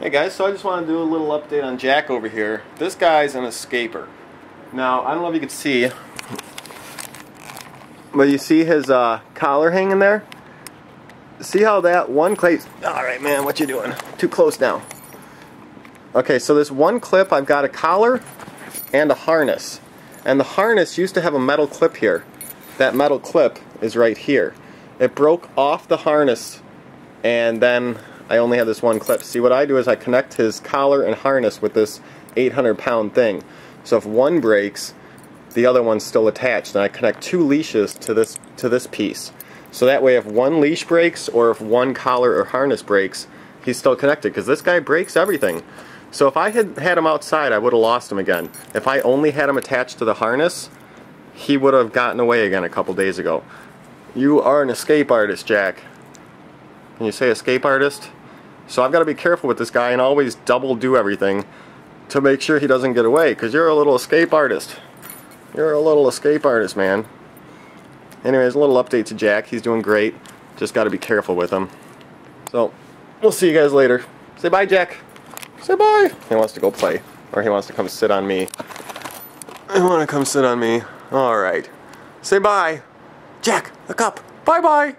Hey guys, so I just want to do a little update on Jack over here. This guy's an escaper. Now, I don't know if you can see, but you see his uh, collar hanging there? See how that one clip... Alright man, what you doing? Too close now. Okay, so this one clip, I've got a collar and a harness. And the harness used to have a metal clip here. That metal clip is right here. It broke off the harness and then I only have this one clip. See what I do is I connect his collar and harness with this 800 pound thing. So if one breaks, the other one's still attached. And I connect two leashes to this to this piece. So that way if one leash breaks or if one collar or harness breaks, he's still connected because this guy breaks everything. So if I had had him outside, I would have lost him again. If I only had him attached to the harness, he would have gotten away again a couple days ago. You are an escape artist, Jack. Can you say escape artist? So I've got to be careful with this guy and always double do everything to make sure he doesn't get away because you're a little escape artist. You're a little escape artist, man. Anyways, a little update to Jack. He's doing great. Just got to be careful with him. So, we'll see you guys later. Say bye, Jack. Say bye. He wants to go play. Or he wants to come sit on me. He want to come sit on me. Alright. Say bye. Jack, look up. Bye-bye.